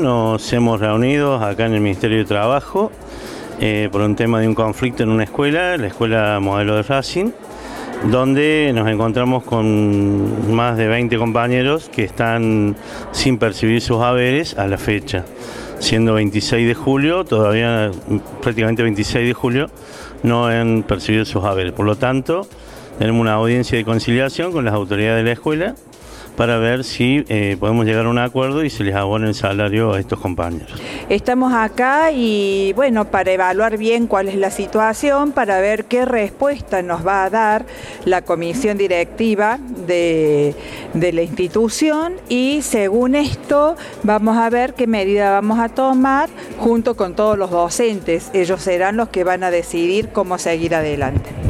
Nos hemos reunido acá en el Ministerio de Trabajo eh, por un tema de un conflicto en una escuela, la escuela modelo de Racing, donde nos encontramos con más de 20 compañeros que están sin percibir sus haberes a la fecha. Siendo 26 de julio, todavía prácticamente 26 de julio, no han percibido sus haberes. Por lo tanto, tenemos una audiencia de conciliación con las autoridades de la escuela para ver si eh, podemos llegar a un acuerdo y se les abona el salario a estos compañeros. Estamos acá y bueno, para evaluar bien cuál es la situación, para ver qué respuesta nos va a dar la comisión directiva de, de la institución y según esto vamos a ver qué medida vamos a tomar junto con todos los docentes. Ellos serán los que van a decidir cómo seguir adelante.